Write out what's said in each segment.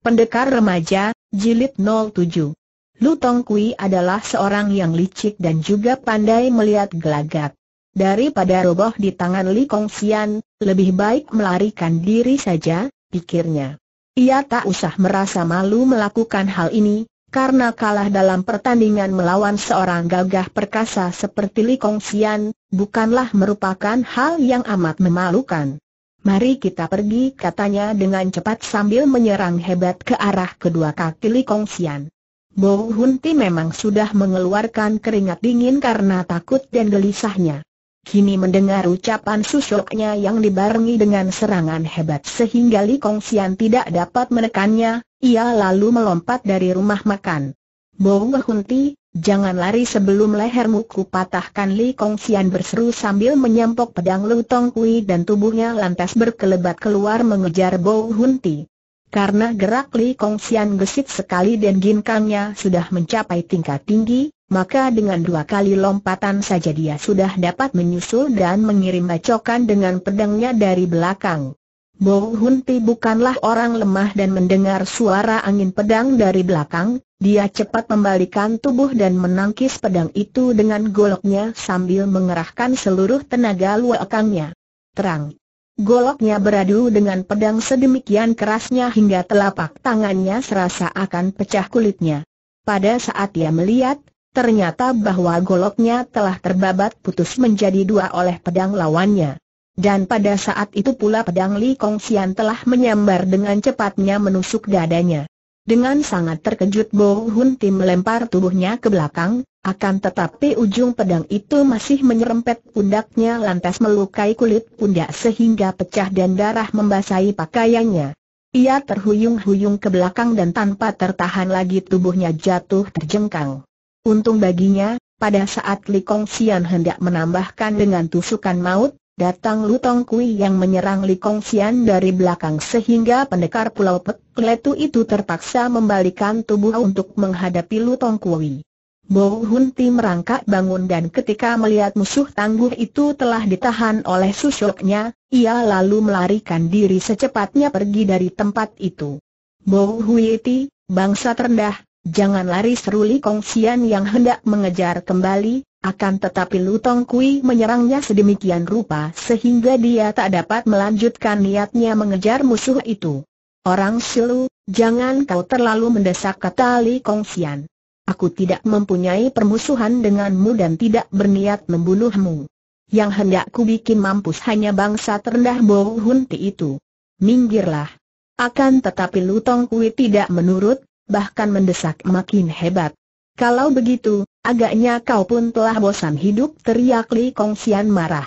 Pendekar Remaja, Jilid 07 Lu Tong Kui adalah seorang yang licik dan juga pandai melihat gelagat. Daripada roboh di tangan Li Kongxian, lebih baik melarikan diri saja, pikirnya. Ia tak usah merasa malu melakukan hal ini, karena kalah dalam pertandingan melawan seorang gagah perkasa seperti Li Kongxian, bukanlah merupakan hal yang amat memalukan. Mari kita pergi katanya dengan cepat sambil menyerang hebat ke arah kedua kaki Li Kongxian. Bo Hunti memang sudah mengeluarkan keringat dingin karena takut dan gelisahnya. Kini mendengar ucapan susuknya yang dibarengi dengan serangan hebat sehingga Li Kongxian tidak dapat menekannya, ia lalu melompat dari rumah makan. Bong Hunti, jangan lari sebelum lehermu kupatahkan Li Kongxian berseru sambil menyempok pedang Lu Tong Kui dan tubuhnya lantas berkelebat keluar mengejar Bong Hunti. Karena gerak Li Kongxian gesit sekali dan ginkangnya sudah mencapai tingkat tinggi, maka dengan dua kali lompatan saja dia sudah dapat menyusul dan mengirim bacokan dengan pedangnya dari belakang. Bo Hunti bukanlah orang lemah dan mendengar suara angin pedang dari belakang, dia cepat membalikan tubuh dan menangkis pedang itu dengan goloknya sambil mengerahkan seluruh tenaga luakangnya. Terang. Goloknya beradu dengan pedang sedemikian kerasnya hingga telapak tangannya serasa akan pecah kulitnya. Pada saat dia melihat, Ternyata bahwa goloknya telah terbabat putus menjadi dua oleh pedang lawannya. Dan pada saat itu pula pedang Li Kongxian telah menyambar dengan cepatnya menusuk dadanya. Dengan sangat terkejut Bo Hun Tim melempar tubuhnya ke belakang, akan tetapi ujung pedang itu masih menyerempet pundaknya lantas melukai kulit pundak sehingga pecah dan darah membasahi pakaiannya. Ia terhuyung-huyung ke belakang dan tanpa tertahan lagi tubuhnya jatuh terjengkang. Untung baginya, pada saat Li Kongxian hendak menambahkan dengan tusukan maut, datang Lu Tong Kui yang menyerang Li Kongxian dari belakang sehingga pendekar Pulau Pek Letu itu terpaksa membalikan tubuh untuk menghadapi Lu Tong Kui. Bo Hun Ti merangkak bangun dan ketika melihat musuh tangguh itu telah ditahan oleh susuknya, ia lalu melarikan diri secepatnya pergi dari tempat itu. Bo Hui Ti, bangsa terendah, Jangan lari seru Li Kongsian yang hendak mengejar kembali, akan tetapi Lutong Kui menyerangnya sedemikian rupa sehingga dia tak dapat melanjutkan niatnya mengejar musuh itu. Orang silu, jangan kau terlalu mendesak kata Li Kongsian. Aku tidak mempunyai permusuhan denganmu dan tidak berniat membunuhmu. Yang hendak ku bikin mampus hanya bangsa terendah Bo Hunti itu. Minggirlah. Akan tetapi Lutong Kui tidak menurut, bahkan mendesak makin hebat. Kalau begitu, agaknya kau pun telah bosan hidup teriak Li Kongsian marah.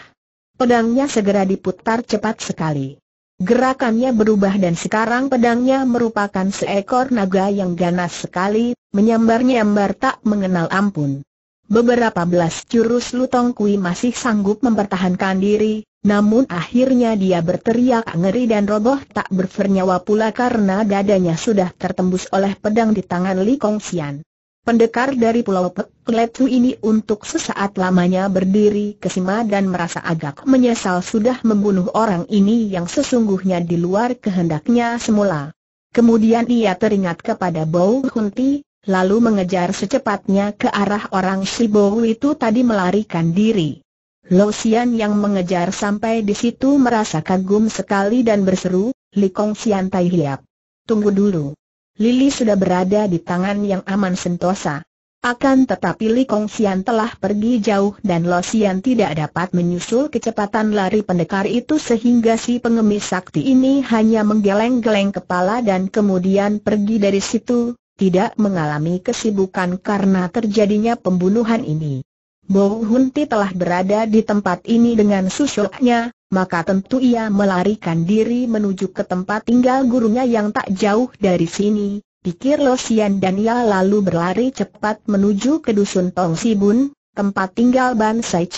Pedangnya segera diputar cepat sekali. Gerakannya berubah dan sekarang pedangnya merupakan seekor naga yang ganas sekali, menyambar-nyambar tak mengenal ampun. Beberapa belas jurus Lutong Kui masih sanggup mempertahankan diri, namun akhirnya dia berteriak ngeri dan roboh tak bernyawa pula karena dadanya sudah tertembus oleh pedang di tangan Li Kongxian. Pendekar dari Pulau Pekletu ini untuk sesaat lamanya berdiri kesima dan merasa agak menyesal sudah membunuh orang ini yang sesungguhnya di luar kehendaknya semula. Kemudian ia teringat kepada Bau Hunti, lalu mengejar secepatnya ke arah orang si Bau itu tadi melarikan diri. Lo Sian yang mengejar sampai di situ merasa kagum sekali dan berseru, Li Kong Sian Tai Hiap. Tunggu dulu. Lili sudah berada di tangan yang aman sentosa. Akan tetapi Li Kong Sian telah pergi jauh dan Lo Sian tidak dapat menyusul kecepatan lari pendekar itu sehingga si pengemis sakti ini hanya menggeleng-geleng kepala dan kemudian pergi dari situ, tidak mengalami kesibukan karena terjadinya pembunuhan ini. Bo Hunti telah berada di tempat ini dengan susuknya, maka tentu ia melarikan diri menuju ke tempat tinggal gurunya yang tak jauh dari sini, pikir Losian dan ia lalu berlari cepat menuju ke dusun Tong Sibun, tempat tinggal Ban Sai.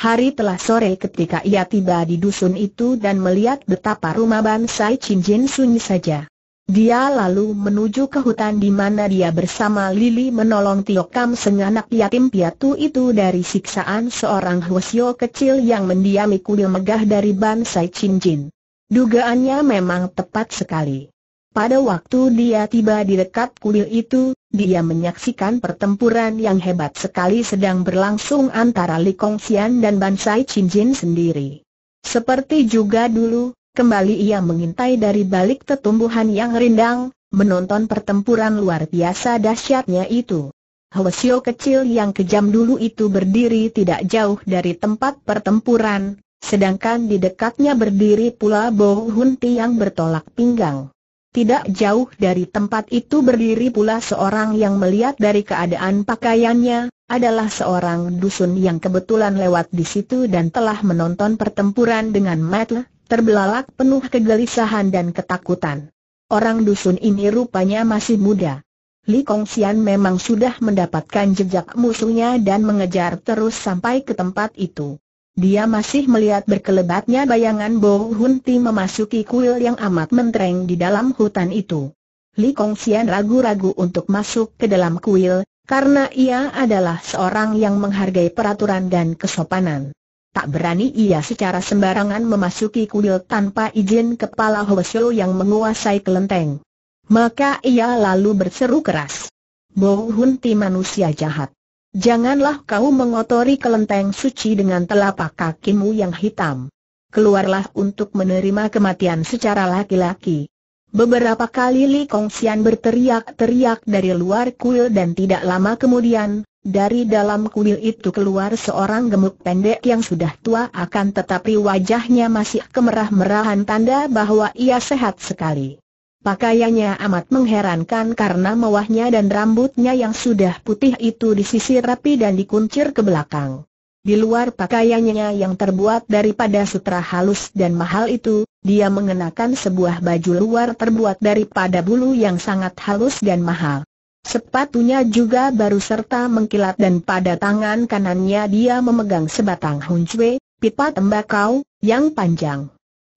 Hari telah sore ketika ia tiba di dusun itu dan melihat betapa rumah Ban Sai sunyi saja. Dia lalu menuju ke hutan di mana dia bersama Lili menolong Tio Kam senganak yatim piatu itu dari siksaan seorang Hwasyo kecil yang mendiami kuil megah dari Ban Sai Chin Jin. Dugaannya memang tepat sekali. Pada waktu dia tiba di dekat kuil itu, dia menyaksikan pertempuran yang hebat sekali sedang berlangsung antara Li Kongxian dan Bansai Chinjin sendiri. Seperti juga dulu, kembali ia mengintai dari balik tetumbuhan yang rindang, menonton pertempuran luar biasa dahsyatnya itu. Hwasyo kecil yang kejam dulu itu berdiri tidak jauh dari tempat pertempuran, sedangkan di dekatnya berdiri pula Bo Hunti yang bertolak pinggang. Tidak jauh dari tempat itu berdiri pula seorang yang melihat dari keadaan pakaiannya, adalah seorang dusun yang kebetulan lewat di situ dan telah menonton pertempuran dengan mata terbelalak penuh kegelisahan dan ketakutan. Orang dusun ini rupanya masih muda. Li Kongxian memang sudah mendapatkan jejak musuhnya dan mengejar terus sampai ke tempat itu. Dia masih melihat berkelebatnya bayangan Bo Hunti memasuki kuil yang amat mentereng di dalam hutan itu. Li Kongxian ragu-ragu untuk masuk ke dalam kuil, karena ia adalah seorang yang menghargai peraturan dan kesopanan. Tak berani ia secara sembarangan memasuki kuil tanpa izin kepala Hwasyo yang menguasai kelenteng. Maka ia lalu berseru keras. Bo manusia jahat. Janganlah kau mengotori kelenteng suci dengan telapak kakimu yang hitam. Keluarlah untuk menerima kematian secara laki-laki. Beberapa kali Li Kongsian berteriak-teriak dari luar kuil dan tidak lama kemudian, dari dalam kuil itu keluar seorang gemuk pendek yang sudah tua akan tetapi wajahnya masih kemerah-merahan tanda bahwa ia sehat sekali. Pakaiannya amat mengherankan karena mawahnya dan rambutnya yang sudah putih itu disisir rapi dan dikuncir ke belakang. Di luar pakaiannya yang terbuat daripada sutra halus dan mahal itu, dia mengenakan sebuah baju luar terbuat daripada bulu yang sangat halus dan mahal. Sepatunya juga baru serta mengkilat dan pada tangan kanannya dia memegang sebatang huncwe, pipa tembakau, yang panjang.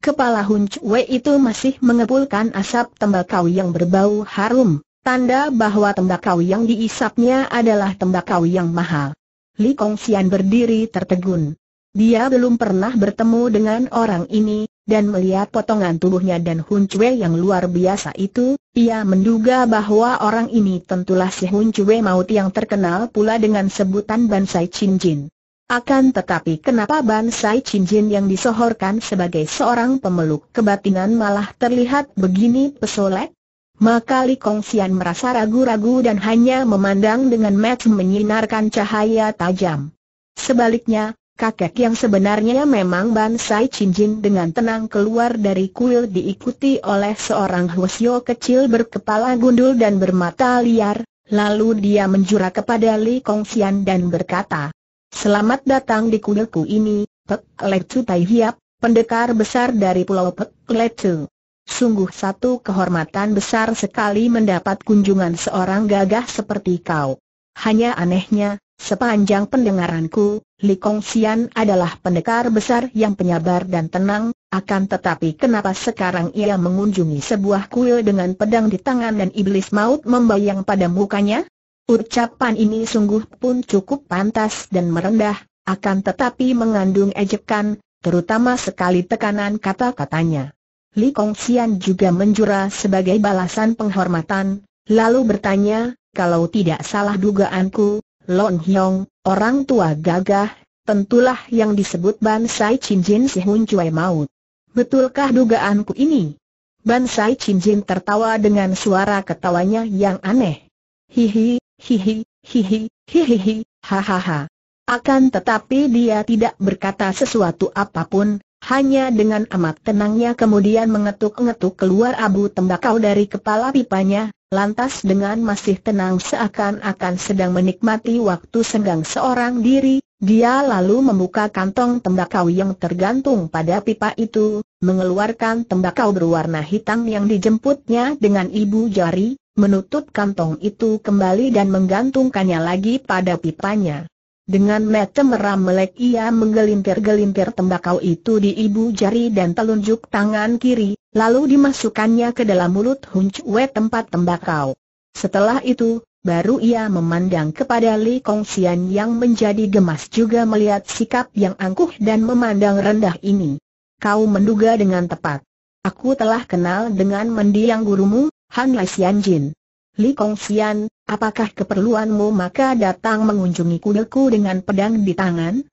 Kepala Hun Chue itu masih mengepulkan asap tembakau yang berbau harum, tanda bahwa tembakau yang diisapnya adalah tembakau yang mahal. Li Kongxian berdiri tertegun. Dia belum pernah bertemu dengan orang ini, dan melihat potongan tubuhnya dan Hun Chue yang luar biasa itu, ia menduga bahwa orang ini tentulah si Hun Chue maut yang terkenal pula dengan sebutan Bansai Chin Jin. Akan tetapi kenapa Ban Sai Chin Jin yang disohorkan sebagai seorang pemeluk kebatinan malah terlihat begini pesolek? Maka Li Kongsian merasa ragu-ragu dan hanya memandang dengan mata menyinarkan cahaya tajam. Sebaliknya, kakek yang sebenarnya memang Ban Sai Chin Jin dengan tenang keluar dari kuil diikuti oleh seorang Hwasyo kecil berkepala gundul dan bermata liar, lalu dia menjura kepada Li Kongsian dan berkata, Selamat datang di kuilku ini, Pek Lecu Tai Hiap, pendekar besar dari Pulau Pek Lecu. Sungguh satu kehormatan besar sekali mendapat kunjungan seorang gagah seperti kau. Hanya anehnya, sepanjang pendengaranku, Li Kongxian adalah pendekar besar yang penyabar dan tenang, akan tetapi kenapa sekarang ia mengunjungi sebuah kuil dengan pedang di tangan dan iblis maut membayang pada mukanya? Ucapan ini sungguh pun cukup pantas dan merendah, akan tetapi mengandung ejekan, terutama sekali tekanan kata-katanya. Li Kongxian juga menjura sebagai balasan penghormatan, lalu bertanya, kalau tidak salah dugaanku, Lon Hyong, orang tua gagah, tentulah yang disebut Ban Sai Chin Jin si Hun Chue Maut. Betulkah dugaanku ini? Ban Sai Chin Jin tertawa dengan suara ketawanya yang aneh. Hihi, hihi, hihi, hihihi, hahaha. Akan tetapi dia tidak berkata sesuatu apa pun, hanya dengan amat tenangnya kemudian mengetuk-ngetuk keluar abu tembakau dari kepala pipanya, lantas dengan masih tenang seakan-akan sedang menikmati waktu senggang seorang diri, dia lalu membuka kantong tembakau yang tergantung pada pipa itu, mengeluarkan tembakau berwarna hitam yang dijemputnya dengan ibu jari, menutup kantong itu kembali dan menggantungkannya lagi pada pipanya. Dengan mata meram melek ia menggelintir-gelintir tembakau itu di ibu jari dan telunjuk tangan kiri, lalu dimasukkannya ke dalam mulut Hun Chue tempat tembakau. Setelah itu, baru ia memandang kepada Li Kongxian yang menjadi gemas juga melihat sikap yang angkuh dan memandang rendah ini. Kau menduga dengan tepat. Aku telah kenal dengan mendiang gurumu, Han Lai Jin. Li Kongxian, apakah keperluanmu maka datang mengunjungi kudaku dengan pedang di tangan?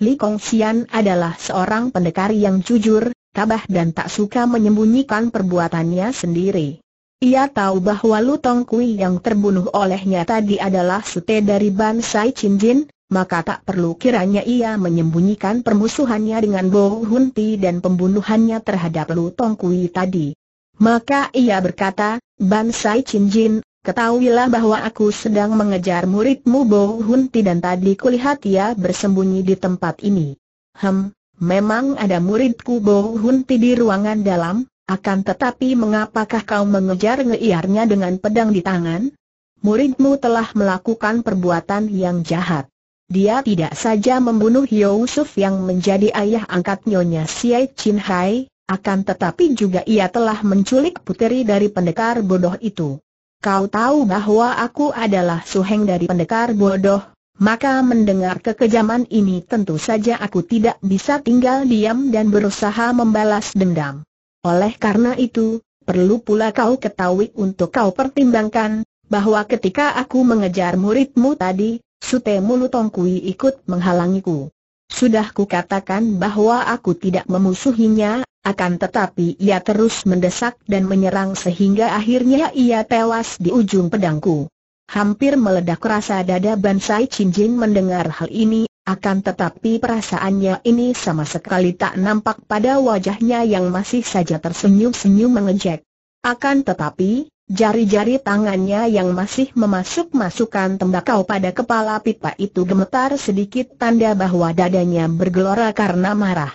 Li Kongxian adalah seorang pendekar yang jujur, tabah dan tak suka menyembunyikan perbuatannya sendiri. Ia tahu bahwa Lu Tong Kui yang terbunuh olehnya tadi adalah sute dari Ban Sai Chin Jin, maka tak perlu kiranya ia menyembunyikan permusuhannya dengan Bo Hunti dan pembunuhannya terhadap Lu Tong Kui tadi. Maka ia berkata, Ban Sai Chin Jin, ketahuilah bahwa aku sedang mengejar muridmu Bo Hunti dan tadi kulihat ia bersembunyi di tempat ini. Hem, memang ada muridku Bo Hunti di ruangan dalam, akan tetapi mengapakah kau mengejar ngeiarnya dengan pedang di tangan? Muridmu telah melakukan perbuatan yang jahat. Dia tidak saja membunuh Yusuf yang menjadi ayah angkat Nyonya Siai Chin Hai, akan tetapi juga ia telah menculik puteri dari pendekar bodoh itu. Kau tahu bahwa aku adalah suheng dari pendekar bodoh, maka mendengar kekejaman ini tentu saja aku tidak bisa tinggal diam dan berusaha membalas dendam. Oleh karena itu, perlu pula kau ketahui untuk kau pertimbangkan, bahwa ketika aku mengejar muridmu tadi, Sute Mulutong Kui ikut menghalangiku. Sudah kukatakan bahwa aku tidak memusuhinya, akan tetapi ia terus mendesak dan menyerang sehingga akhirnya ia tewas di ujung pedangku. Hampir meledak rasa dada Bansai Cinjin mendengar hal ini, akan tetapi perasaannya ini sama sekali tak nampak pada wajahnya yang masih saja tersenyum-senyum mengejek. Akan tetapi, Jari-jari tangannya yang masih memasuk-masukkan tembakau pada kepala pipa itu gemetar sedikit tanda bahwa dadanya bergelora karena marah.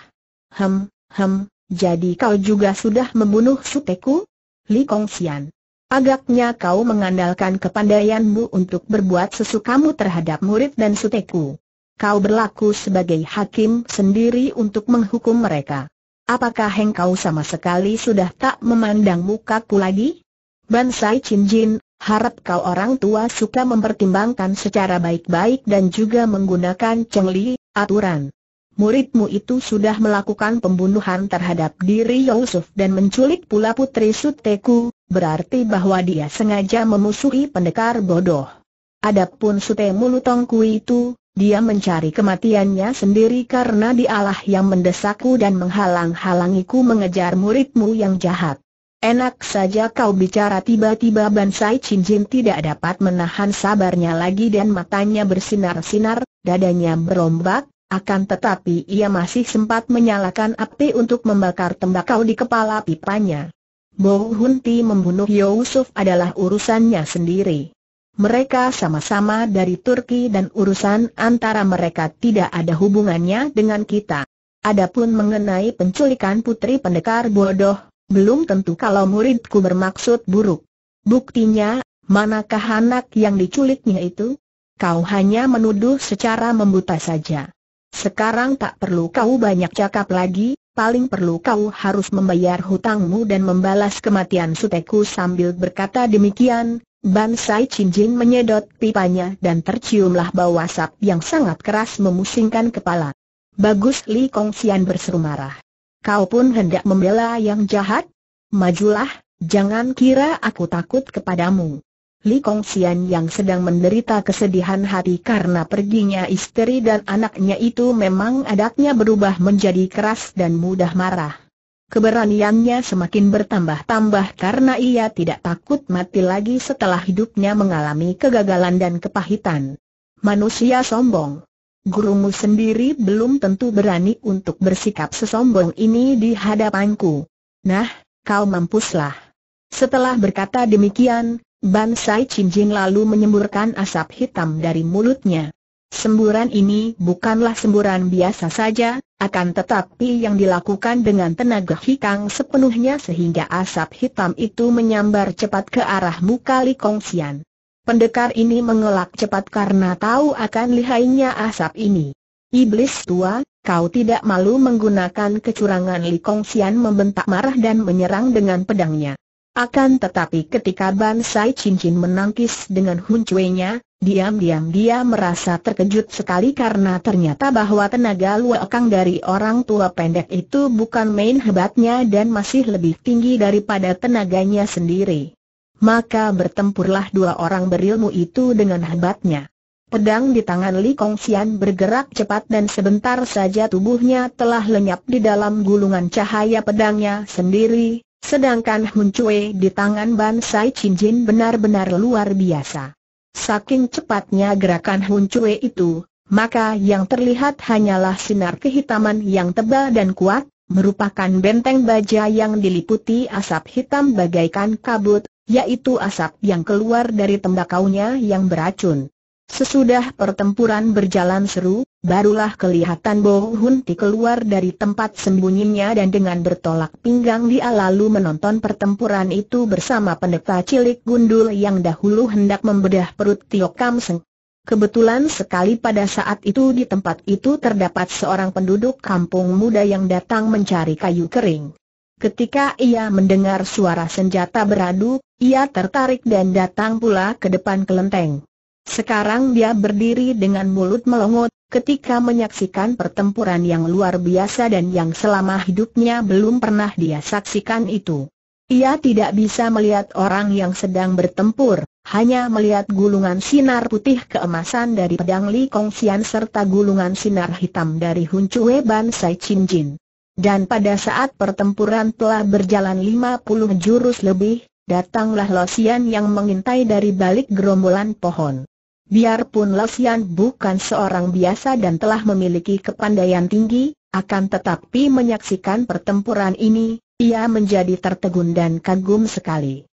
Hem, hem, jadi kau juga sudah membunuh suteku? Li Kongxian. Agaknya kau mengandalkan kepandaianmu untuk berbuat sesukamu terhadap murid dan suteku. Kau berlaku sebagai hakim sendiri untuk menghukum mereka. Apakah engkau sama sekali sudah tak memandang mukaku lagi? Ban Sai Chin Jin, harap kau orang tua suka mempertimbangkan secara baik-baik dan juga menggunakan cengli, aturan. Muridmu itu sudah melakukan pembunuhan terhadap diri Yusuf dan menculik pula putri Suteku, berarti bahwa dia sengaja memusuhi pendekar bodoh. Adapun Sute Mulutongku itu, dia mencari kematiannya sendiri karena dialah yang mendesakku dan menghalang-halangiku mengejar muridmu yang jahat. Enak saja kau bicara tiba-tiba Bansai Cincin tidak dapat menahan sabarnya lagi dan matanya bersinar-sinar, dadanya berombak, akan tetapi ia masih sempat menyalakan api untuk membakar tembakau di kepala pipanya. Bo Hunti membunuh Yusuf adalah urusannya sendiri. Mereka sama-sama dari Turki dan urusan antara mereka tidak ada hubungannya dengan kita. Adapun mengenai penculikan putri pendekar bodoh, belum tentu kalau muridku bermaksud buruk. Buktinya, manakah anak yang diculiknya itu? Kau hanya menuduh secara membuta saja. Sekarang tak perlu kau banyak cakap lagi, paling perlu kau harus membayar hutangmu dan membalas kematian suteku sambil berkata demikian, Ban Sai Jin menyedot pipanya dan terciumlah bau asap yang sangat keras memusingkan kepala. Bagus Li Kongxian berseru marah. Kau pun hendak membela yang jahat? Majulah, jangan kira aku takut kepadamu. Li Kongxian yang sedang menderita kesedihan hati karena perginya istri dan anaknya itu memang adatnya berubah menjadi keras dan mudah marah. Keberaniannya semakin bertambah-tambah karena ia tidak takut mati lagi setelah hidupnya mengalami kegagalan dan kepahitan. Manusia sombong gurumu sendiri belum tentu berani untuk bersikap sesombong ini di hadapanku. Nah, kau mampuslah. Setelah berkata demikian, Ban Sai Jin lalu menyemburkan asap hitam dari mulutnya. Semburan ini bukanlah semburan biasa saja, akan tetapi yang dilakukan dengan tenaga hikang sepenuhnya sehingga asap hitam itu menyambar cepat ke arah muka Li Kongxian. Pendekar ini mengelak cepat karena tahu akan lihainya asap ini. Iblis tua, kau tidak malu menggunakan kecurangan Li Kongxian membentak marah dan menyerang dengan pedangnya. Akan tetapi ketika Ban Sai Cincin menangkis dengan huncuenya, Diam-diam dia merasa terkejut sekali karena ternyata bahwa tenaga luakang dari orang tua pendek itu bukan main hebatnya dan masih lebih tinggi daripada tenaganya sendiri. Maka bertempurlah dua orang berilmu itu dengan hebatnya. Pedang di tangan Li Kongxian bergerak cepat dan sebentar saja tubuhnya telah lenyap di dalam gulungan cahaya pedangnya sendiri, sedangkan Hun Cui di tangan Ban Sai Chin Jin benar-benar luar biasa. Saking cepatnya gerakan Hun Cue itu, maka yang terlihat hanyalah sinar kehitaman yang tebal dan kuat, merupakan benteng baja yang diliputi asap hitam bagaikan kabut, yaitu asap yang keluar dari tembakaunya yang beracun. Sesudah pertempuran berjalan seru, barulah kelihatan Bo Hun Ti keluar dari tempat sembunyinya dan dengan bertolak pinggang dia lalu menonton pertempuran itu bersama pendeta cilik gundul yang dahulu hendak membedah perut Tio Kam Seng. Kebetulan sekali pada saat itu di tempat itu terdapat seorang penduduk kampung muda yang datang mencari kayu kering. Ketika ia mendengar suara senjata beradu, ia tertarik dan datang pula ke depan kelenteng. Sekarang dia berdiri dengan mulut melongot, ketika menyaksikan pertempuran yang luar biasa dan yang selama hidupnya belum pernah dia saksikan itu. Ia tidak bisa melihat orang yang sedang bertempur, hanya melihat gulungan sinar putih keemasan dari pedang Li Kongxian serta gulungan sinar hitam dari Hun Chue Ban Sai Chin Jin. Dan pada saat pertempuran telah berjalan 50 jurus lebih, datanglah Losian yang mengintai dari balik gerombolan pohon. Biarpun Lasian bukan seorang biasa dan telah memiliki kepandaian tinggi, akan tetapi menyaksikan pertempuran ini, ia menjadi tertegun dan kagum sekali.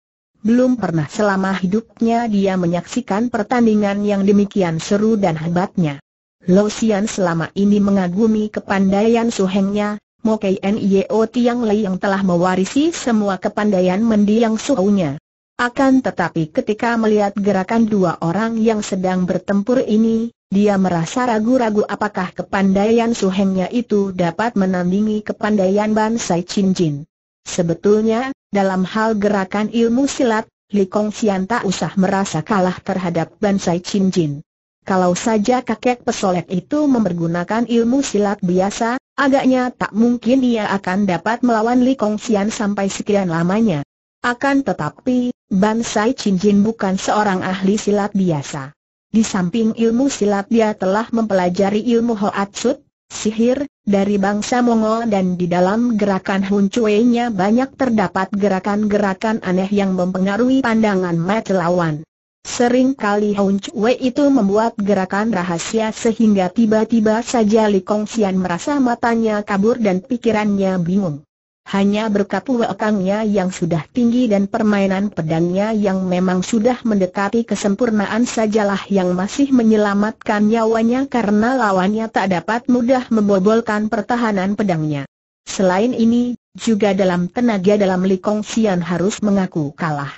Belum pernah selama hidupnya dia menyaksikan pertandingan yang demikian seru dan hebatnya. Losian selama ini mengagumi kepandaian suhengnya, Mokei Nio Tiang Lei yang telah mewarisi semua kepandaian mendiang suhunya. Akan tetapi ketika melihat gerakan dua orang yang sedang bertempur ini, dia merasa ragu-ragu apakah kepandaian suhengnya itu dapat menandingi kepandaian Ban Sai Chin Jin. Sebetulnya, dalam hal gerakan ilmu silat, Li Kong Xian tak usah merasa kalah terhadap Ban Sai Chin Jin. Kalau saja kakek pesolek itu mempergunakan ilmu silat biasa, agaknya tak mungkin ia akan dapat melawan Li Kong Xian sampai sekian lamanya. Akan tetapi, Ban Sai Chin Jin bukan seorang ahli silat biasa. Di samping ilmu silat dia telah mempelajari ilmu Hoatsut, sihir, dari bangsa Mongol dan di dalam gerakan Hun Cue-nya banyak terdapat gerakan-gerakan aneh yang mempengaruhi pandangan mata lawan. Sering kali Hun Cue itu membuat gerakan rahasia sehingga tiba-tiba saja Li Kong Xian merasa matanya kabur dan pikirannya bingung. Hanya berkat wekangnya yang sudah tinggi dan permainan pedangnya yang memang sudah mendekati kesempurnaan sajalah yang masih menyelamatkan nyawanya karena lawannya tak dapat mudah membobolkan pertahanan pedangnya. Selain ini, juga dalam tenaga dalam Likong Xian harus mengaku kalah.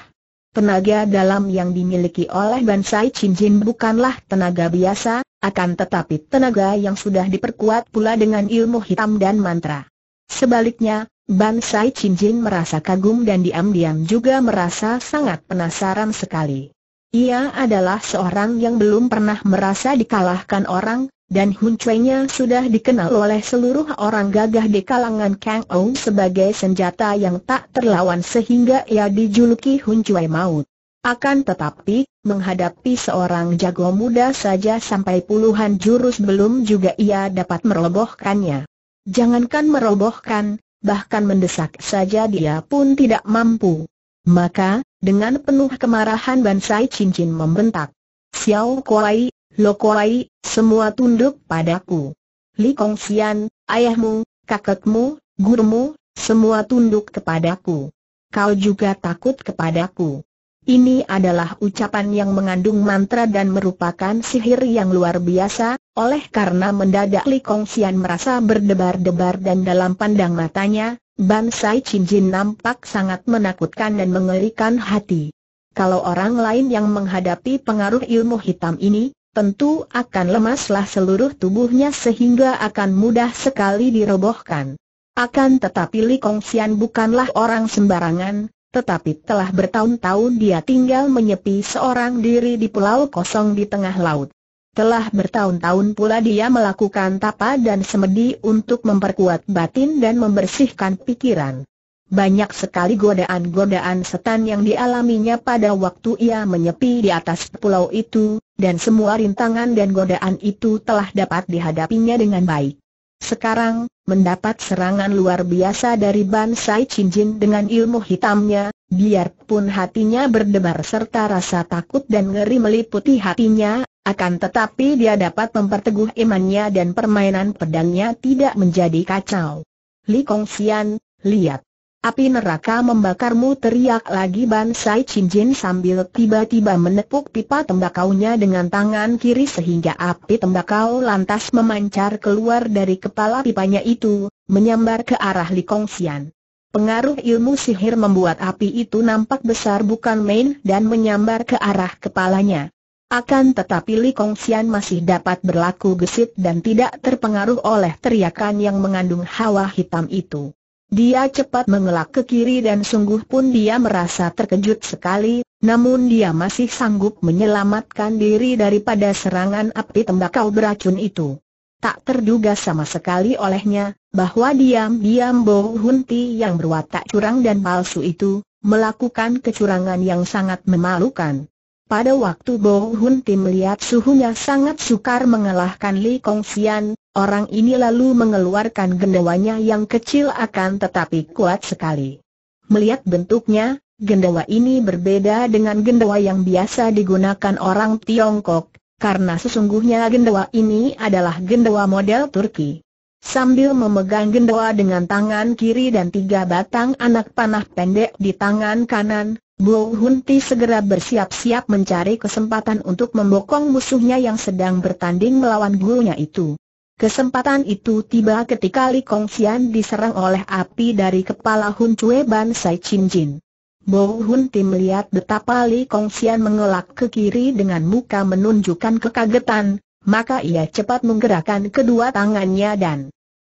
Tenaga dalam yang dimiliki oleh Bansai Jin bukanlah tenaga biasa, akan tetapi tenaga yang sudah diperkuat pula dengan ilmu hitam dan mantra. Sebaliknya, Ban Sai Chin Jin merasa kagum dan diam-diam juga merasa sangat penasaran sekali. Ia adalah seorang yang belum pernah merasa dikalahkan orang, dan Hun Cui-nya sudah dikenal oleh seluruh orang gagah di kalangan Kang Ou sebagai senjata yang tak terlawan sehingga ia dijuluki Hun Cui Maut. Akan tetapi, menghadapi seorang jago muda saja sampai puluhan jurus belum juga ia dapat merobohkannya. Jangankan merobohkan, bahkan mendesak saja dia pun tidak mampu. Maka, dengan penuh kemarahan Bansai Cincin membentak. Xiao Kuai, Lo Kuai, semua tunduk padaku. Li Kong Xian, ayahmu, kakekmu, gurumu, semua tunduk kepadaku. Kau juga takut kepadaku. Ini adalah ucapan yang mengandung mantra dan merupakan sihir yang luar biasa, oleh karena mendadak Li Kongxian merasa berdebar-debar dan dalam pandang matanya, Ban Sai Chin Jin nampak sangat menakutkan dan mengerikan hati. Kalau orang lain yang menghadapi pengaruh ilmu hitam ini, tentu akan lemaslah seluruh tubuhnya sehingga akan mudah sekali dirobohkan. Akan tetapi Li Kongxian bukanlah orang sembarangan, tetapi telah bertahun-tahun dia tinggal menyepi seorang diri di pulau kosong di tengah laut. Telah bertahun-tahun pula dia melakukan tapa dan semedi untuk memperkuat batin dan membersihkan pikiran. Banyak sekali godaan-godaan setan yang dialaminya pada waktu ia menyepi di atas pulau itu, dan semua rintangan dan godaan itu telah dapat dihadapinya dengan baik. Sekarang, mendapat serangan luar biasa dari Ban Sai Chin dengan ilmu hitamnya, biarpun hatinya berdebar serta rasa takut dan ngeri meliputi hatinya, akan tetapi dia dapat memperteguh imannya dan permainan pedangnya tidak menjadi kacau. Li Kongsian, lihat. Api neraka membakarmu teriak lagi Ban Sai Chin sambil tiba-tiba menepuk pipa tembakaunya dengan tangan kiri sehingga api tembakau lantas memancar keluar dari kepala pipanya itu, menyambar ke arah Li Kongsian. Pengaruh ilmu sihir membuat api itu nampak besar bukan main dan menyambar ke arah kepalanya. Akan tetapi Li Kongsian masih dapat berlaku gesit dan tidak terpengaruh oleh teriakan yang mengandung hawa hitam itu. Dia cepat mengelak ke kiri dan sungguh pun dia merasa terkejut sekali, namun dia masih sanggup menyelamatkan diri daripada serangan api tembakau beracun itu. Tak terduga sama sekali olehnya, bahwa diam-diam Bo Hunti yang berwatak curang dan palsu itu, melakukan kecurangan yang sangat memalukan. Pada waktu Bo Hun Tim melihat suhunya sangat sukar mengalahkan Li Kong Sian, orang ini lalu mengeluarkan gendawanya yang kecil akan tetapi kuat sekali. Melihat bentuknya, gendawa ini berbeda dengan gendawa yang biasa digunakan orang Tiongkok, karena sesungguhnya gendawa ini adalah gendawa model Turki. Sambil memegang gendawa dengan tangan kiri dan tiga batang anak panah pendek di tangan kanan, Bo Hunti segera bersiap-siap mencari kesempatan untuk membokong musuhnya yang sedang bertanding melawan gurunya itu. Kesempatan itu tiba ketika Li Kongxian diserang oleh api dari kepala Hun Chue Ban Sai Chin Jin. Bo Hunti melihat betapa Li Kongxian mengelak ke kiri dengan muka menunjukkan kekagetan, maka ia cepat menggerakkan kedua tangannya dan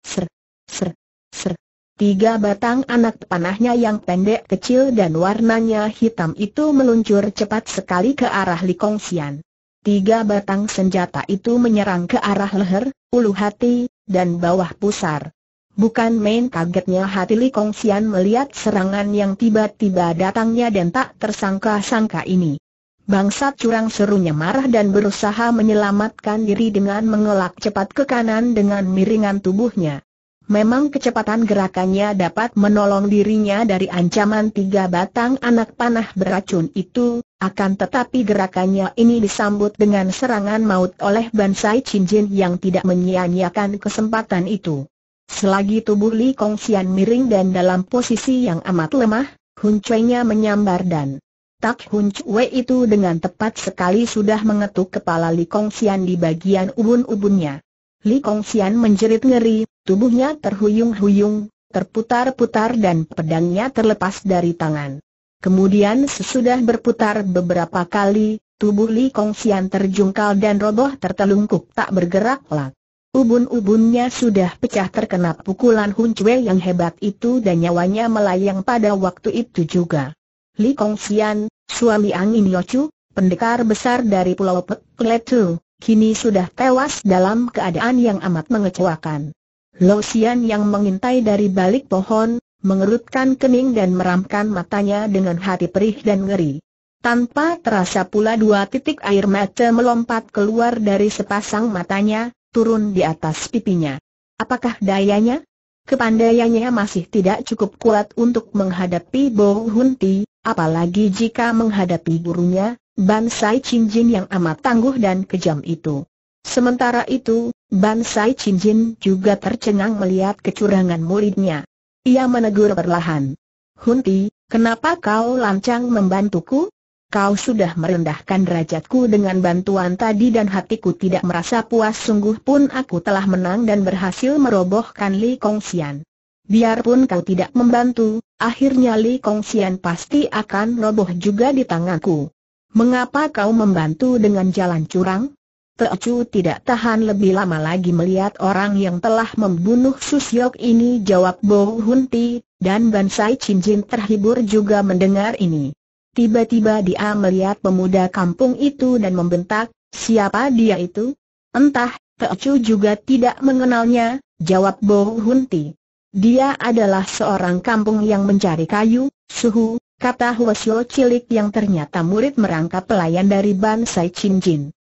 ser, ser, ser, Tiga batang anak panahnya yang pendek kecil dan warnanya hitam itu meluncur cepat sekali ke arah Li Kongxian. Tiga batang senjata itu menyerang ke arah leher, ulu hati, dan bawah pusar. Bukan main kagetnya hati Li Kongxian melihat serangan yang tiba-tiba datangnya dan tak tersangka-sangka ini. Bangsat curang serunya marah dan berusaha menyelamatkan diri dengan mengelak cepat ke kanan dengan miringan tubuhnya. Memang kecepatan gerakannya dapat menolong dirinya dari ancaman tiga batang anak panah beracun itu, akan tetapi gerakannya ini disambut dengan serangan maut oleh Bansai Cincin yang tidak menyia-nyiakan kesempatan itu. Selagi tubuh Li Kongsian miring dan dalam posisi yang amat lemah, Hun Chue-nya menyambar dan Tak Hun Chue itu dengan tepat sekali sudah mengetuk kepala Li Kongsian di bagian ubun-ubunnya. Li Kongsian menjerit ngeri, Tubuhnya terhuyung-huyung, terputar-putar dan pedangnya terlepas dari tangan. Kemudian sesudah berputar beberapa kali, tubuh Li Kongxian terjungkal dan roboh tertelungkup tak bergerak lagi. Ubun-ubunnya sudah pecah terkena pukulan Hun Chue yang hebat itu dan nyawanya melayang pada waktu itu juga. Li Kongxian, suami Angin Yochu, pendekar besar dari Pulau Pek Letu, kini sudah tewas dalam keadaan yang amat mengecewakan. Losian yang mengintai dari balik pohon, mengerutkan kening dan meramkan matanya dengan hati perih dan ngeri. Tanpa terasa pula dua titik air mata melompat keluar dari sepasang matanya, turun di atas pipinya. Apakah dayanya? Kepandaiannya masih tidak cukup kuat untuk menghadapi Bo Hunti, apalagi jika menghadapi gurunya, Ban Sai Chin Jin yang amat tangguh dan kejam itu. Sementara itu, Ban Sai Chin Jin juga tercengang melihat kecurangan muridnya. Ia menegur perlahan. Hunti, kenapa kau lancang membantuku? Kau sudah merendahkan derajatku dengan bantuan tadi dan hatiku tidak merasa puas sungguh pun aku telah menang dan berhasil merobohkan Li Kongxian. Biarpun kau tidak membantu, akhirnya Li Kongxian pasti akan roboh juga di tanganku. Mengapa kau membantu dengan jalan curang? Teocu tidak tahan lebih lama lagi melihat orang yang telah membunuh Susyok ini jawab Bo Hunti, dan Bansai Cinjin terhibur juga mendengar ini. Tiba-tiba dia melihat pemuda kampung itu dan membentak, siapa dia itu? Entah, Teocu juga tidak mengenalnya, jawab Bo Hunti. Dia adalah seorang kampung yang mencari kayu, suhu, kata Huasyo cilik yang ternyata murid merangkap pelayan dari Bansai Cinjin.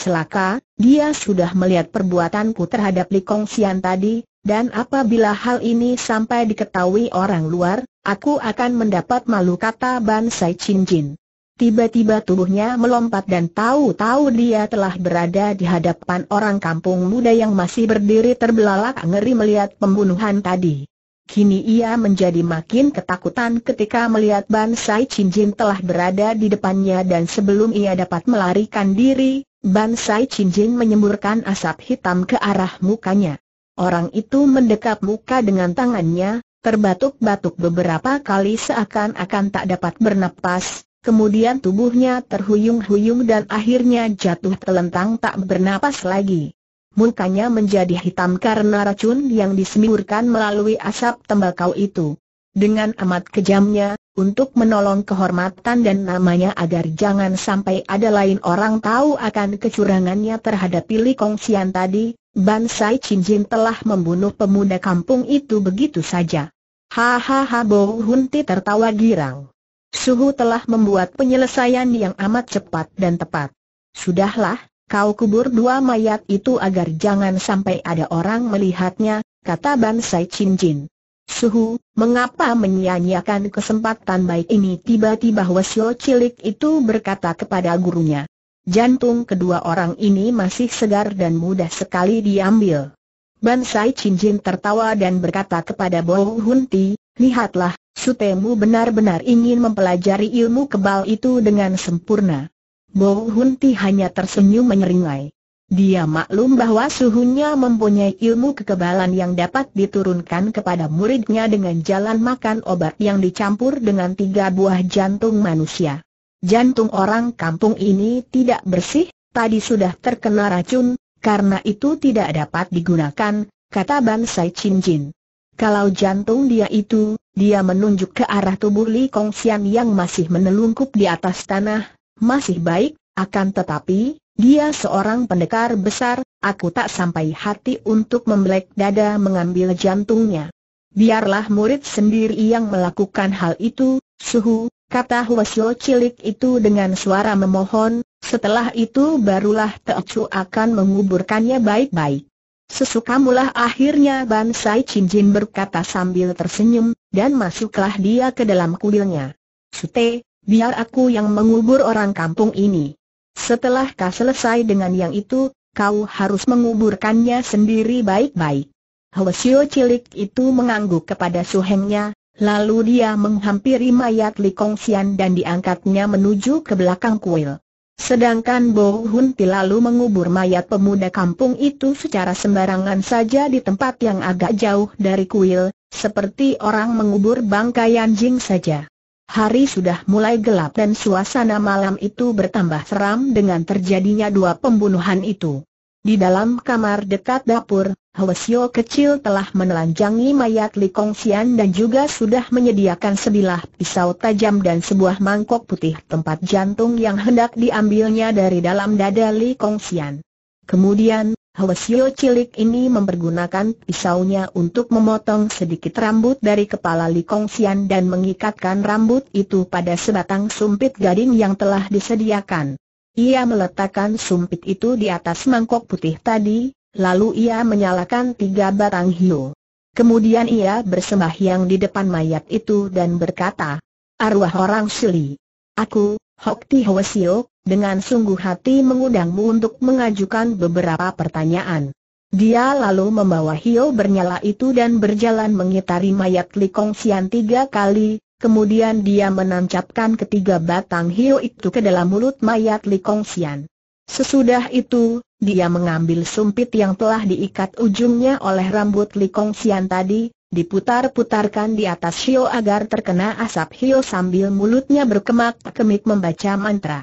Celaka, dia sudah melihat perbuatanku terhadap Li Kongsian tadi, dan apabila hal ini sampai diketahui orang luar, aku akan mendapat malu kata Ban Sai Chin Jin. Tiba-tiba tubuhnya melompat dan tahu-tahu dia telah berada di hadapan orang kampung muda yang masih berdiri terbelalak ngeri melihat pembunuhan tadi. Kini ia menjadi makin ketakutan ketika melihat Ban Sai Chin Jin telah berada di depannya dan sebelum ia dapat melarikan diri, Ban Sai Chin Jin menyemburkan asap hitam ke arah mukanya. Orang itu mendekap muka dengan tangannya, terbatuk-batuk beberapa kali seakan-akan tak dapat bernapas, kemudian tubuhnya terhuyung-huyung dan akhirnya jatuh telentang tak bernapas lagi. Mukanya menjadi hitam karena racun yang disemburkan melalui asap tembakau itu. Dengan amat kejamnya, untuk menolong kehormatan dan namanya agar jangan sampai ada lain orang tahu akan kecurangannya terhadap Pili Kongsian tadi, Ban Sai Chin Jin telah membunuh pemuda kampung itu begitu saja. Hahaha Bo Hunti tertawa girang. Suhu telah membuat penyelesaian yang amat cepat dan tepat. Sudahlah, kau kubur dua mayat itu agar jangan sampai ada orang melihatnya, kata Ban Sai Chin Jin. Suhu, mengapa menyia-nyiakan kesempatan baik ini tiba-tiba Wasyo cilik itu berkata kepada gurunya. Jantung kedua orang ini masih segar dan mudah sekali diambil. Ban Sai Chin Jin tertawa dan berkata kepada Bo Hunti, lihatlah, Sutemu benar-benar ingin mempelajari ilmu kebal itu dengan sempurna. Bo Hunti hanya tersenyum menyeringai. Dia maklum bahwa suhunya mempunyai ilmu kekebalan yang dapat diturunkan kepada muridnya dengan jalan makan obat yang dicampur dengan tiga buah jantung manusia. Jantung orang kampung ini tidak bersih, tadi sudah terkena racun, karena itu tidak dapat digunakan, kata Ban Sai Chin Jin. Kalau jantung dia itu, dia menunjuk ke arah tubuh Li Kongsian yang masih menelungkup di atas tanah, masih baik, akan tetapi, dia seorang pendekar besar, aku tak sampai hati untuk membelek dada mengambil jantungnya. Biarlah murid sendiri yang melakukan hal itu, suhu, kata Huasyo cilik itu dengan suara memohon, setelah itu barulah Teocu akan menguburkannya baik-baik. Sesukamulah akhirnya Ban Sai Chin Jin berkata sambil tersenyum, dan masuklah dia ke dalam kuilnya. Sute, biar aku yang mengubur orang kampung ini. Setelah kau selesai dengan yang itu, kau harus menguburkannya sendiri baik-baik. Hwasyo cilik itu mengangguk kepada suhengnya, Lalu dia menghampiri mayat Li Kongsian dan diangkatnya menuju ke belakang kuil. Sedangkan Bo Hun Ti lalu mengubur mayat pemuda kampung itu secara sembarangan saja di tempat yang agak jauh dari kuil, seperti orang mengubur bangkai anjing saja. Hari sudah mulai gelap dan suasana malam itu bertambah seram dengan terjadinya dua pembunuhan itu. Di dalam kamar dekat dapur, Hwasyo kecil telah menelanjangi mayat Li Kongsian dan juga sudah menyediakan sebilah pisau tajam dan sebuah mangkok putih tempat jantung yang hendak diambilnya dari dalam dada Li Kongsian. Kemudian, Hwasyo cilik ini mempergunakan pisaunya untuk memotong sedikit rambut dari kepala Li Kongsian dan mengikatkan rambut itu pada sebatang sumpit gading yang telah disediakan. Ia meletakkan sumpit itu di atas mangkok putih tadi, Lalu ia menyalakan tiga batang hiu. Kemudian ia bersembahyang di depan mayat itu dan berkata, Arwah orang Sili. Aku, Hokti Hwasio, dengan sungguh hati mengundangmu untuk mengajukan beberapa pertanyaan. Dia lalu membawa hiu bernyala itu dan berjalan mengitari mayat Likong Sian tiga kali, kemudian dia menancapkan ketiga batang hiu itu ke dalam mulut mayat Likong Sian. Sesudah itu, dia mengambil sumpit yang telah diikat ujungnya oleh rambut Likong Sian tadi, diputar-putarkan di atas Hio agar terkena asap Hio sambil mulutnya berkemak-kemik membaca mantra.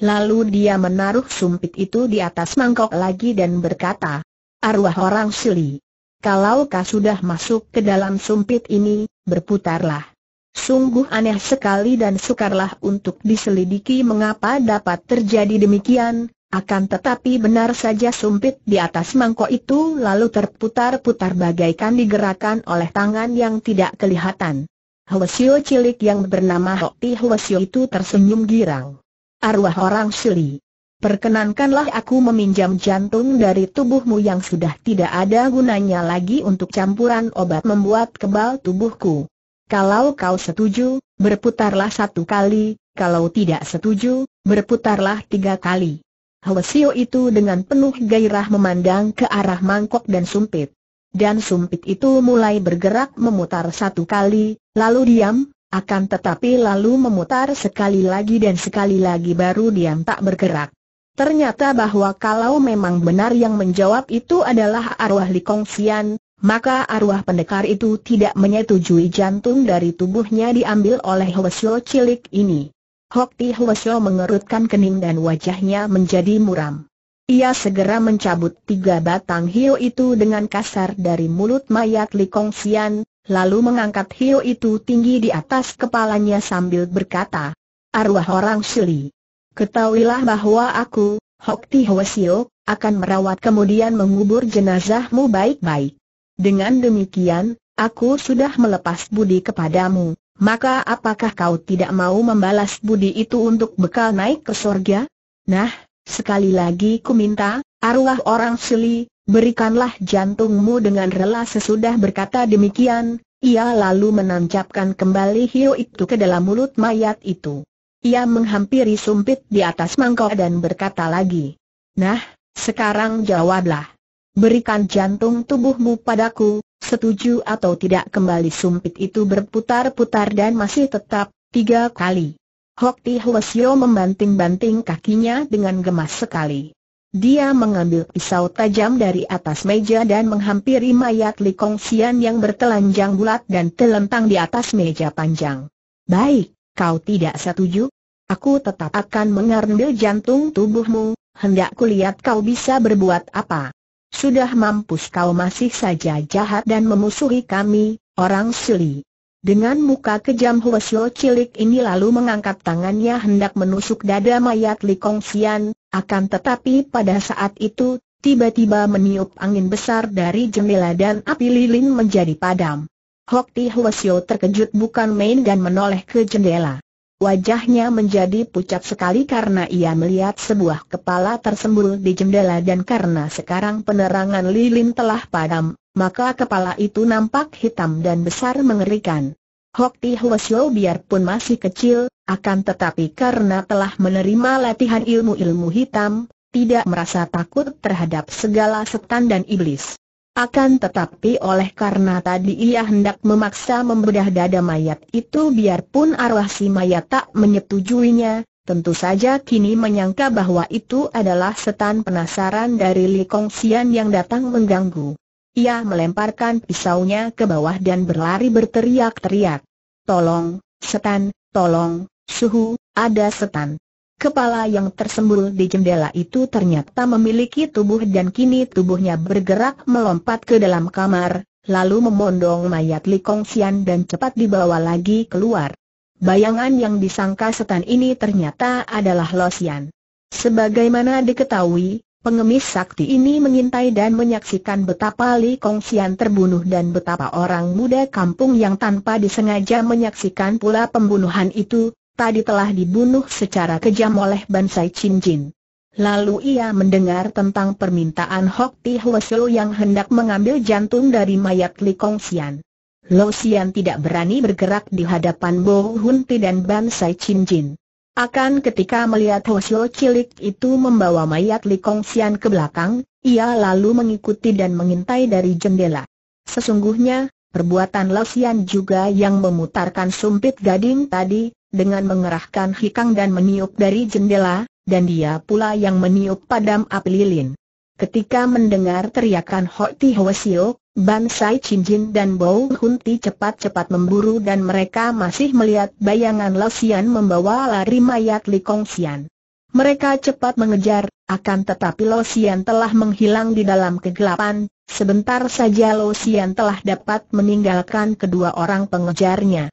Lalu dia menaruh sumpit itu di atas mangkok lagi dan berkata, Arwah orang Sili. Kalau kau sudah masuk ke dalam sumpit ini, berputarlah. Sungguh aneh sekali dan sukarlah untuk diselidiki mengapa dapat terjadi demikian, akan tetapi benar saja sumpit di atas mangkok itu lalu terputar-putar bagaikan digerakkan oleh tangan yang tidak kelihatan. Hwasyo cilik yang bernama Hokti Hwasyo itu tersenyum girang. Arwah orang Sili. Perkenankanlah aku meminjam jantung dari tubuhmu yang sudah tidak ada gunanya lagi untuk campuran obat membuat kebal tubuhku. Kalau kau setuju, berputarlah satu kali, kalau tidak setuju, berputarlah tiga kali. Hwasio itu dengan penuh gairah memandang ke arah mangkok dan sumpit. Dan sumpit itu mulai bergerak memutar satu kali, lalu diam, akan tetapi lalu memutar sekali lagi dan sekali lagi baru diam tak bergerak. Ternyata bahwa kalau memang benar yang menjawab itu adalah arwah Likong Sian, maka arwah pendekar itu tidak menyetujui jantung dari tubuhnya diambil oleh Hwasyo cilik ini. Hokti Hwasyo mengerutkan kening dan wajahnya menjadi muram. Ia segera mencabut tiga batang hiu itu dengan kasar dari mulut mayat Li Kong Sian, lalu mengangkat hiu itu tinggi di atas kepalanya sambil berkata, Arwah orang Sili. Ketahuilah bahwa aku, Hokti Hwasyo, akan merawat kemudian mengubur jenazahmu baik-baik. Dengan demikian, aku sudah melepas budi kepadamu, maka apakah kau tidak mau membalas budi itu untuk bekal naik ke surga? Nah, sekali lagi ku minta, arwah orang seli, berikanlah jantungmu dengan rela sesudah berkata demikian, ia lalu menancapkan kembali hiu itu ke dalam mulut mayat itu. Ia menghampiri sumpit di atas mangkok dan berkata lagi, Nah, sekarang jawablah. Berikan jantung tubuhmu padaku, setuju atau tidak kembali sumpit itu berputar-putar dan masih tetap, tiga kali. Hokti Hwasyo membanting-banting kakinya dengan gemas sekali. Dia mengambil pisau tajam dari atas meja dan menghampiri mayat Li Kong Sian yang bertelanjang bulat dan telentang di atas meja panjang. Baik, kau tidak setuju? Aku tetap akan mengambil jantung tubuhmu, hendak kulihat kau bisa berbuat apa. Sudah mampus kau masih saja jahat dan memusuhi kami, orang Sili. Dengan muka kejam Huasyo cilik ini lalu mengangkat tangannya hendak menusuk dada mayat Li Kong Sian, akan tetapi pada saat itu, tiba-tiba meniup angin besar dari jendela dan api lilin menjadi padam. Hokti Huasyo terkejut bukan main dan menoleh ke jendela. Wajahnya menjadi pucat sekali karena ia melihat sebuah kepala tersembul di jendela dan karena sekarang penerangan lilin telah padam, maka kepala itu nampak hitam dan besar mengerikan. Hok Ti Hwasyo biarpun masih kecil, akan tetapi karena telah menerima latihan ilmu-ilmu hitam, tidak merasa takut terhadap segala setan dan iblis. Akan tetapi oleh karena tadi ia hendak memaksa membedah dada mayat itu biarpun arwah si mayat tak menyetujuinya, tentu saja kini menyangka bahwa itu adalah setan penasaran dari Li Kong Sian yang datang mengganggu. Ia melemparkan pisaunya ke bawah dan berlari berteriak-teriak. Tolong, setan, tolong, suhu, ada setan. Kepala yang tersembul di jendela itu ternyata memiliki tubuh dan kini tubuhnya bergerak melompat ke dalam kamar, lalu memondong mayat Li Kong Sian dan cepat dibawa lagi keluar. Bayangan yang disangka setan ini ternyata adalah Losian. Sebagaimana diketahui, pengemis sakti ini mengintai dan menyaksikan betapa Li Kong Sian terbunuh dan betapa orang muda kampung yang tanpa disengaja menyaksikan pula pembunuhan itu, tadi telah dibunuh secara kejam oleh Bansai Chin. Lalu ia mendengar tentang permintaan Hok Ti Hwasyo yang hendak mengambil jantung dari mayat Li Kong Sian. Lo Sian tidak berani bergerak di hadapan Bo Hun Ti dan Bansai Chin. Akan ketika melihat Hwasyo cilik itu membawa mayat Li Kong Sian ke belakang, ia lalu mengikuti dan mengintai dari jendela. Sesungguhnya, perbuatan Lo Sian juga yang memutarkan sumpit gading tadi, dengan mengerahkan hikang dan meniup dari jendela, dan dia pula yang meniup padam api lilin. Ketika mendengar teriakan Hok Ti Hwasyo, Ban Sai Chin Jin dan Bo Hun Ti cepat-cepat memburu dan mereka masih melihat bayangan Lao Sian membawa lari mayat Li Kong Sian. Mereka cepat mengejar, akan tetapi Lao Sian telah menghilang di dalam kegelapan, sebentar saja Lo Sian telah dapat meninggalkan kedua orang pengejarnya.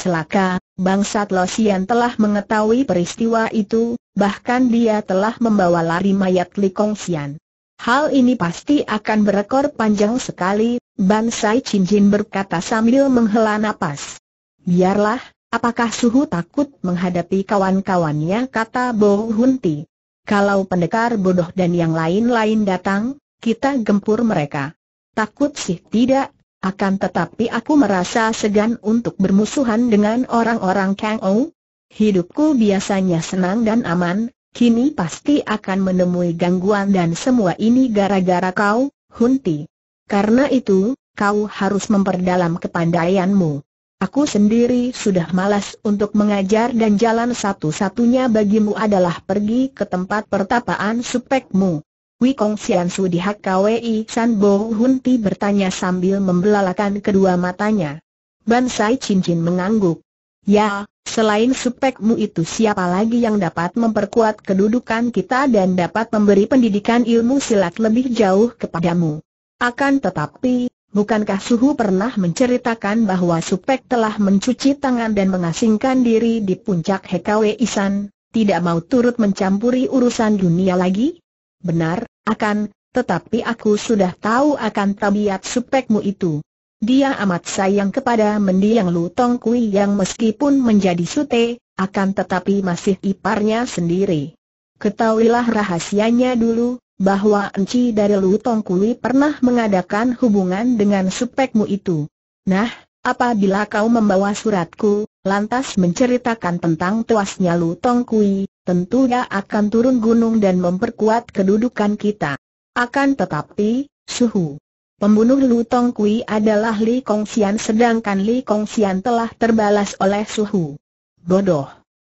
Celaka, bangsat Lo Sian telah mengetahui peristiwa itu, bahkan dia telah membawa lari mayat Li Kong Sian. Hal ini pasti akan berekor panjang sekali, Ban Sai Chin Jin berkata sambil menghela napas. Biarlah, apakah suhu takut menghadapi kawan-kawannya kata Bo Hunti. Kalau pendekar bodoh dan yang lain-lain datang, kita gempur mereka. Takut sih tidak, akan tetapi aku merasa segan untuk bermusuhan dengan orang-orang Kang Ou. Hidupku biasanya senang dan aman, kini pasti akan menemui gangguan dan semua ini gara-gara kau, Hunti. Karena itu, kau harus memperdalam kepandaianmu. Aku sendiri sudah malas untuk mengajar dan jalan satu-satunya bagimu adalah pergi ke tempat pertapaan supekmu. Wei Kong Sian Su di HKWI San Bo Hunti bertanya sambil membelalakan kedua matanya. Ban Sai Cincin mengangguk. Ya, Selain supekmu itu siapa lagi yang dapat memperkuat kedudukan kita dan dapat memberi pendidikan ilmu silat lebih jauh kepadamu? Akan tetapi, bukankah Suhu pernah menceritakan bahwa Supek telah mencuci tangan dan mengasingkan diri di puncak Hekawe Isan, tidak mau turut mencampuri urusan dunia lagi? Benar, akan, tetapi aku sudah tahu akan tabiat Supekmu itu. Dia amat sayang kepada mendiang Lu Tong Kui yang meskipun menjadi sute, akan tetapi masih iparnya sendiri. Ketahuilah rahasianya dulu, bahwa Enci dari Lu Kui pernah mengadakan hubungan dengan supekmu itu. Nah, apabila kau membawa suratku, lantas menceritakan tentang tuasnya Lu Tong Kui, tentu dia akan turun gunung dan memperkuat kedudukan kita. Akan tetapi, suhu Pembunuh Lu Tong Kui adalah Li Kong Xian sedangkan Li Kong Xian telah terbalas oleh Suhu. Bodoh.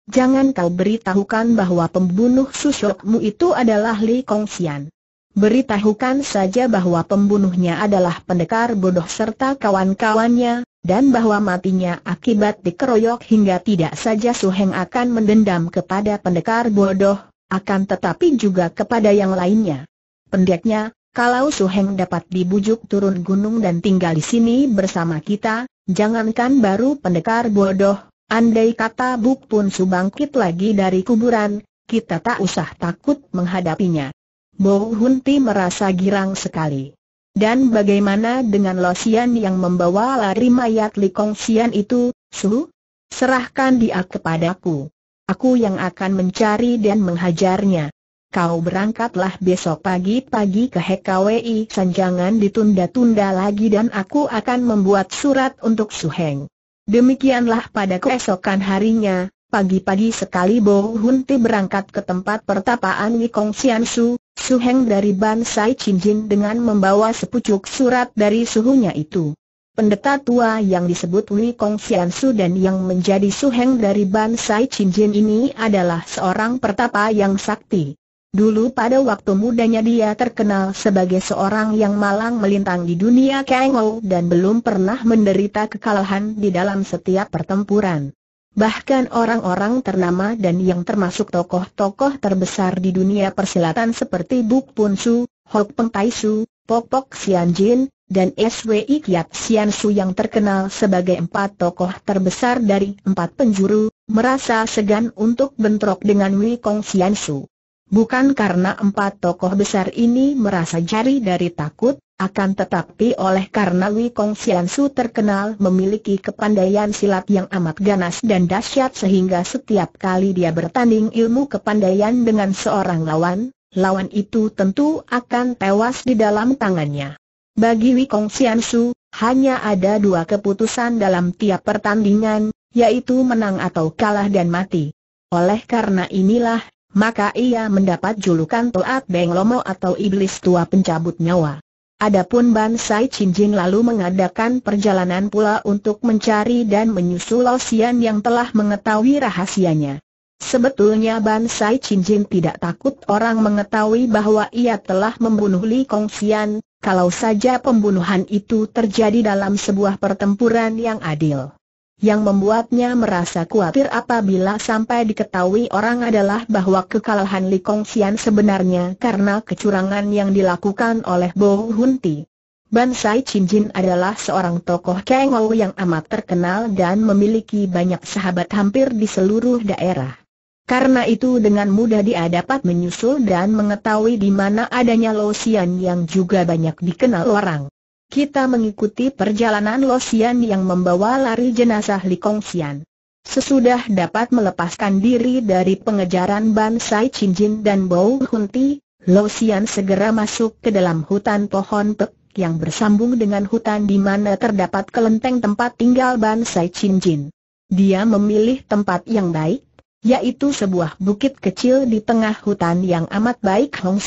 Jangan kau beritahukan bahwa pembunuh susukmu itu adalah Li Kong Xian. Beritahukan saja bahwa pembunuhnya adalah pendekar bodoh serta kawan-kawannya, dan bahwa matinya akibat dikeroyok hingga tidak saja Su Heng akan mendendam kepada pendekar bodoh, akan tetapi juga kepada yang lainnya. Pendeknya, kalau Su Heng dapat dibujuk turun gunung dan tinggal di sini bersama kita, jangankan baru pendekar bodoh, andai kata Buk pun Su bangkit lagi dari kuburan, kita tak usah takut menghadapinya. Bo Hunti merasa girang sekali. Dan bagaimana dengan Losian yang membawa lari mayat Li Kong Sian itu, Su? Serahkan dia kepadaku. Aku yang akan mencari dan menghajarnya kau berangkatlah besok pagi-pagi ke HKWI Sanjangan ditunda-tunda lagi dan aku akan membuat surat untuk Suheng. Demikianlah pada keesokan harinya, pagi-pagi sekali Bo Hunti berangkat ke tempat pertapaan Wikong Sian Su, Suheng dari Ban Sai Chin Jin dengan membawa sepucuk surat dari suhunya itu. Pendeta tua yang disebut Wei Kong Sian Su dan yang menjadi suheng dari Ban Sai Chin Jin ini adalah seorang pertapa yang sakti. Dulu pada waktu mudanya dia terkenal sebagai seorang yang malang melintang di dunia Kangou dan belum pernah menderita kekalahan di dalam setiap pertempuran. Bahkan orang-orang ternama dan yang termasuk tokoh-tokoh terbesar di dunia persilatan seperti Buk Pun Su, Hok Peng Tai Su, Pok Pok Sian Jin, dan SWI Kiat Sian Su yang terkenal sebagai empat tokoh terbesar dari empat penjuru, merasa segan untuk bentrok dengan Wei Kong Sian Su. Bukan karena empat tokoh besar ini merasa jari dari takut, akan tetapi oleh karena Wei Kong Sian Su terkenal memiliki kepandaian silat yang amat ganas dan dahsyat sehingga setiap kali dia bertanding ilmu kepandaian dengan seorang lawan, lawan itu tentu akan tewas di dalam tangannya. Bagi Wei Kong Sian Su, hanya ada dua keputusan dalam tiap pertandingan, yaitu menang atau kalah dan mati. Oleh karena inilah, maka ia mendapat julukan Toat Beng Lomo atau Iblis Tua Pencabut Nyawa. Adapun Ban Sai Chin Jin lalu mengadakan perjalanan pula untuk mencari dan menyusul Osian yang telah mengetahui rahasianya. Sebetulnya Ban Sai Chin Jin tidak takut orang mengetahui bahwa ia telah membunuh Li Kong Xian, kalau saja pembunuhan itu terjadi dalam sebuah pertempuran yang adil. Yang membuatnya merasa khawatir apabila sampai diketahui orang adalah bahwa kekalahan Li Kong Xian sebenarnya karena kecurangan yang dilakukan oleh Bo Hunti. Ban Sai Jin adalah seorang tokoh Kengou yang amat terkenal dan memiliki banyak sahabat hampir di seluruh daerah. Karena itu dengan mudah dia dapat menyusul dan mengetahui di mana adanya Losian yang juga banyak dikenal orang. Kita mengikuti perjalanan Losian yang membawa lari jenazah Li Kongxian. Sesudah dapat melepaskan diri dari pengejaran Ban Sai Jin dan Bou Hunti, Losian segera masuk ke dalam hutan pohon pek yang bersambung dengan hutan di mana terdapat kelenteng tempat tinggal Ban Sai Chin Jin. Dia memilih tempat yang baik, yaitu sebuah bukit kecil di tengah hutan yang amat baik Hong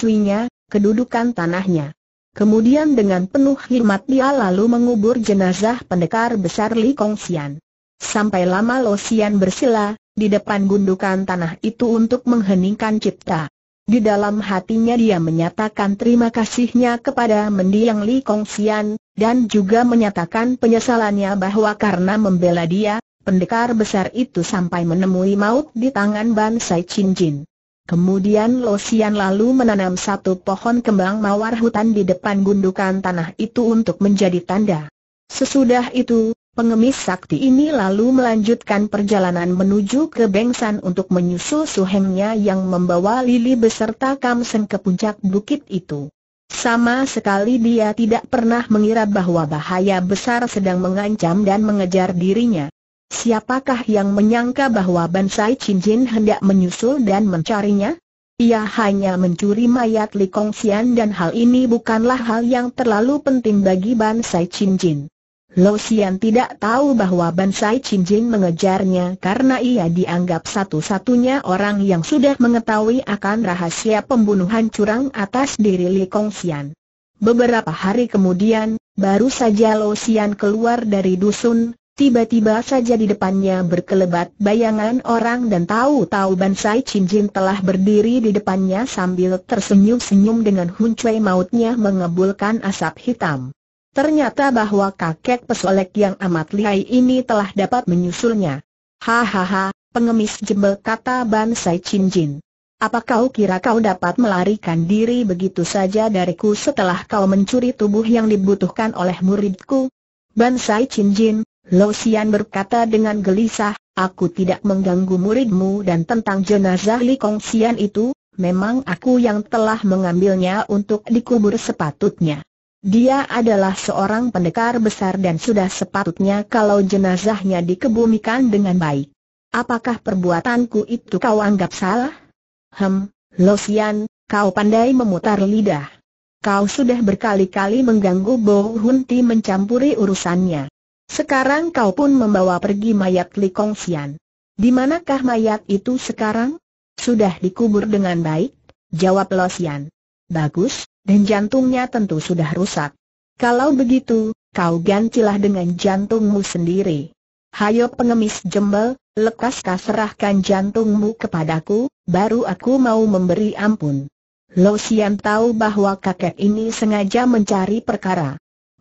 kedudukan tanahnya. Kemudian dengan penuh hikmat dia lalu mengubur jenazah pendekar besar Li Kongxian. Sampai lama Lo Xian bersila, di depan gundukan tanah itu untuk mengheningkan cipta. Di dalam hatinya dia menyatakan terima kasihnya kepada mendiang Li Kongxian, dan juga menyatakan penyesalannya bahwa karena membela dia, pendekar besar itu sampai menemui maut di tangan Ban Sai Chin Jin. Kemudian Lo Xian lalu menanam satu pohon kembang mawar hutan di depan gundukan tanah itu untuk menjadi tanda. Sesudah itu, Pengemis sakti ini lalu melanjutkan perjalanan menuju ke Bengsan untuk menyusul suhengnya yang membawa Lili beserta Kamsen ke puncak bukit itu. Sama sekali dia tidak pernah mengira bahwa bahaya besar sedang mengancam dan mengejar dirinya. Siapakah yang menyangka bahwa Bansai Cincin hendak menyusul dan mencarinya? Ia hanya mencuri mayat Li Kongxian dan hal ini bukanlah hal yang terlalu penting bagi Bansai Cincin. Lo Xian tidak tahu bahwa Ban Sai Chin Jin mengejarnya karena ia dianggap satu-satunya orang yang sudah mengetahui akan rahasia pembunuhan curang atas diri Li Kong Xian. Beberapa hari kemudian, baru saja Lo Xian keluar dari dusun, tiba-tiba saja di depannya berkelebat bayangan orang dan tahu-tahu Ban Sai Chin Jin telah berdiri di depannya sambil tersenyum-senyum dengan huncui mautnya mengebulkan asap hitam. Ternyata bahwa kakek pesolek yang amat lihai ini telah dapat menyusulnya. Hahaha, pengemis jembel kata Ban Sai Chin Jin. Apa kau kira kau dapat melarikan diri begitu saja dariku setelah kau mencuri tubuh yang dibutuhkan oleh muridku? Ban Sai Chin Jin, Lo Xian berkata dengan gelisah, aku tidak mengganggu muridmu dan tentang jenazah Li Kong Xian itu, memang aku yang telah mengambilnya untuk dikubur sepatutnya. Dia adalah seorang pendekar besar dan sudah sepatutnya kalau jenazahnya dikebumikan dengan baik. Apakah perbuatanku itu kau anggap salah? Hem, Losian, kau pandai memutar lidah. Kau sudah berkali-kali mengganggu Bo Hunti mencampuri urusannya. Sekarang kau pun membawa pergi mayat Li Kongsian. Di manakah mayat itu sekarang? Sudah dikubur dengan baik? Jawab Losian. Bagus, dan jantungnya tentu sudah rusak. Kalau begitu, kau gantilah dengan jantungmu sendiri. Hayo pengemis jembel, lekas kau serahkan jantungmu kepadaku, baru aku mau memberi ampun. Lo Sian tahu bahwa kakek ini sengaja mencari perkara.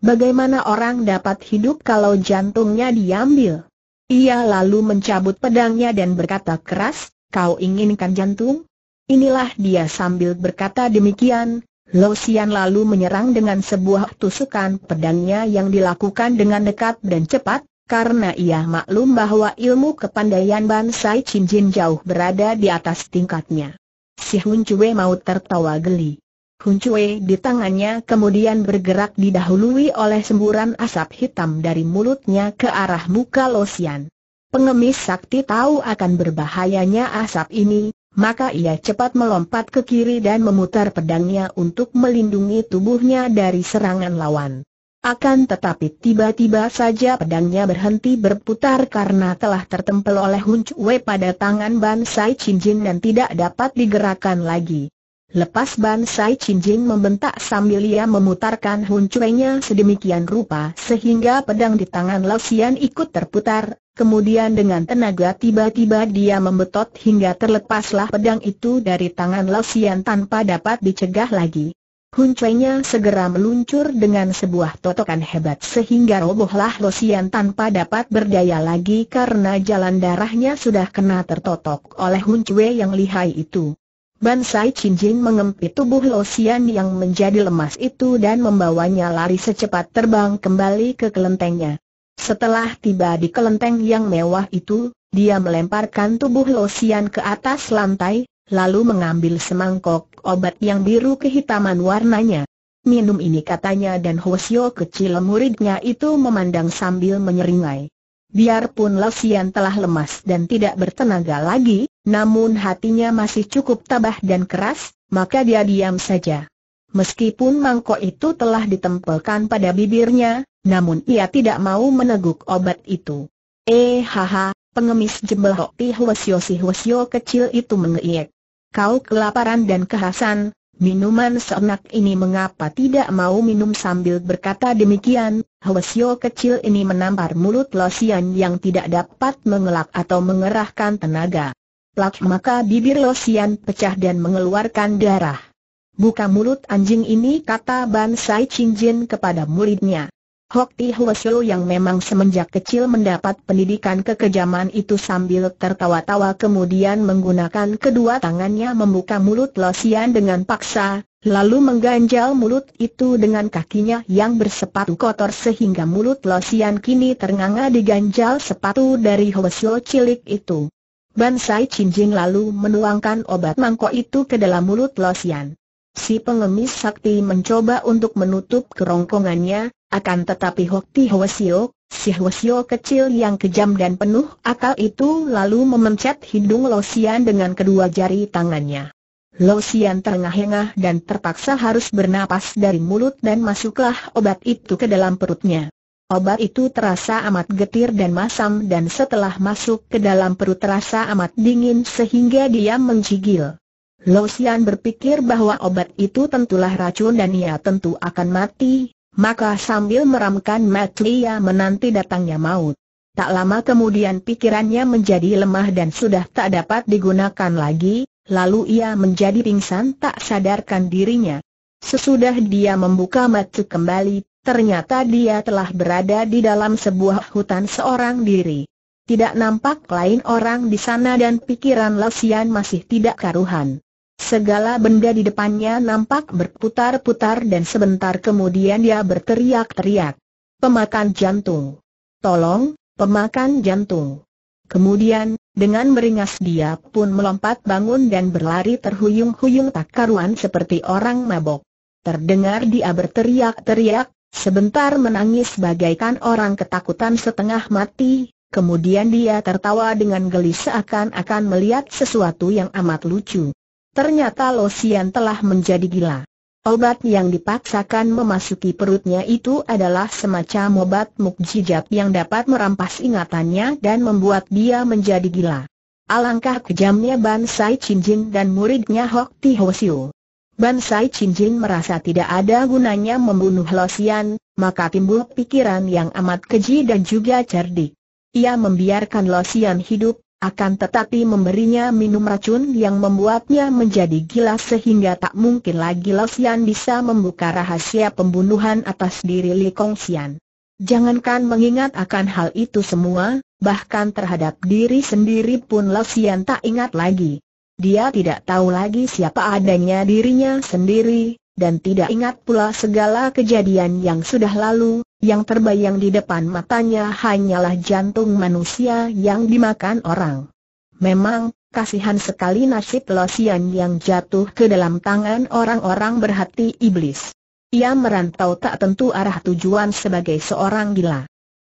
Bagaimana orang dapat hidup kalau jantungnya diambil? Ia lalu mencabut pedangnya dan berkata keras, kau inginkan jantung? Inilah dia sambil berkata demikian, Lo Xian lalu menyerang dengan sebuah tusukan pedangnya yang dilakukan dengan dekat dan cepat, karena ia maklum bahwa ilmu kepandaian Ban Sai Chin Jin jauh berada di atas tingkatnya. Si Hun Cue mau tertawa geli. Hun Cue di tangannya kemudian bergerak didahului oleh semburan asap hitam dari mulutnya ke arah muka Lo Xian. Pengemis sakti tahu akan berbahayanya asap ini, maka ia cepat melompat ke kiri dan memutar pedangnya untuk melindungi tubuhnya dari serangan lawan. Akan tetapi tiba-tiba saja pedangnya berhenti berputar karena telah tertempel oleh Hun Chue pada tangan Ban Sai Chin Jin dan tidak dapat digerakkan lagi. Lepas Ban Sai Chin Jin membentak sambil ia memutarkan Hun Chue-nya sedemikian rupa sehingga pedang di tangan Lao Xian ikut terputar, Kemudian dengan tenaga tiba-tiba dia membetot hingga terlepaslah pedang itu dari tangan Lausian tanpa dapat dicegah lagi. Huncainya segera meluncur dengan sebuah totokan hebat sehingga robohlah Losian tanpa dapat berdaya lagi karena jalan darahnya sudah kena tertotok oleh Huncue yang lihai itu. Ban Sai Jin mengempit tubuh Losian yang menjadi lemas itu dan membawanya lari secepat terbang kembali ke kelentengnya. Setelah tiba di kelenteng yang mewah itu, dia melemparkan tubuh Losian ke atas lantai, lalu mengambil semangkok obat yang biru kehitaman warnanya. Minum ini katanya dan Hosio kecil muridnya itu memandang sambil menyeringai. Biarpun Losian telah lemas dan tidak bertenaga lagi, namun hatinya masih cukup tabah dan keras, maka dia diam saja. Meskipun mangkok itu telah ditempelkan pada bibirnya, namun ia tidak mau meneguk obat itu. Eh haha, pengemis jembel Hokti Hwasyo si Hwasyo kecil itu mengeiak. Kau kelaparan dan kehasan, minuman seenak ini mengapa tidak mau minum sambil berkata demikian, Hwasyo kecil ini menampar mulut Losian yang tidak dapat mengelak atau mengerahkan tenaga plak maka bibir Losian pecah dan mengeluarkan darah. Buka mulut anjing ini kata Ban Sai Jin kepada muridnya. Hok Ti yang memang semenjak kecil mendapat pendidikan kekejaman itu sambil tertawa-tawa kemudian menggunakan kedua tangannya membuka mulut Losian dengan paksa, lalu mengganjal mulut itu dengan kakinya yang bersepatu kotor sehingga mulut Losian kini ternganga diganjal sepatu dari Hwasyo cilik itu. Ban Sai Jin lalu menuangkan obat mangkok itu ke dalam mulut Losian. Si pengemis sakti mencoba untuk menutup kerongkongannya, akan tetapi Hokti Hwasyo, si Hwasyo kecil yang kejam dan penuh akal itu lalu memencet hidung Losian dengan kedua jari tangannya. Losian terengah-engah dan terpaksa harus bernapas dari mulut dan masuklah obat itu ke dalam perutnya. Obat itu terasa amat getir dan masam dan setelah masuk ke dalam perut terasa amat dingin sehingga dia menggigil. Losian berpikir bahwa obat itu tentulah racun dan ia tentu akan mati, maka sambil meramkan mati ia menanti datangnya maut. Tak lama kemudian pikirannya menjadi lemah dan sudah tak dapat digunakan lagi, lalu ia menjadi pingsan tak sadarkan dirinya. Sesudah dia membuka mata kembali, Ternyata dia telah berada di dalam sebuah hutan seorang diri. Tidak nampak lain orang di sana dan pikiran Lasian masih tidak karuhan. Segala benda di depannya nampak berputar-putar dan sebentar kemudian dia berteriak-teriak. Pemakan jantung. Tolong, pemakan jantung. Kemudian, dengan beringas dia pun melompat bangun dan berlari terhuyung-huyung tak karuan seperti orang mabok. Terdengar dia berteriak-teriak, Sebentar menangis bagaikan orang ketakutan setengah mati, kemudian dia tertawa dengan geli seakan-akan melihat sesuatu yang amat lucu. Ternyata Losian telah menjadi gila. Obat yang dipaksakan memasuki perutnya itu adalah semacam obat mukjizat yang dapat merampas ingatannya dan membuat dia menjadi gila. Alangkah kejamnya Ban Sai Chin dan muridnya Hok Ti Hosio. Ban Sai Jin merasa tidak ada gunanya membunuh Losian, maka timbul pikiran yang amat keji dan juga cerdik. Ia membiarkan Losian hidup, akan tetapi memberinya minum racun yang membuatnya menjadi gila sehingga tak mungkin lagi Losian bisa membuka rahasia pembunuhan atas diri Li Kongxian. Jangankan mengingat akan hal itu semua, bahkan terhadap diri sendiri pun Losian tak ingat lagi. Dia tidak tahu lagi siapa adanya dirinya sendiri, dan tidak ingat pula segala kejadian yang sudah lalu, yang terbayang di depan matanya hanyalah jantung manusia yang dimakan orang. Memang, kasihan sekali nasib Losian yang jatuh ke dalam tangan orang-orang berhati iblis. Ia merantau tak tentu arah tujuan sebagai seorang gila.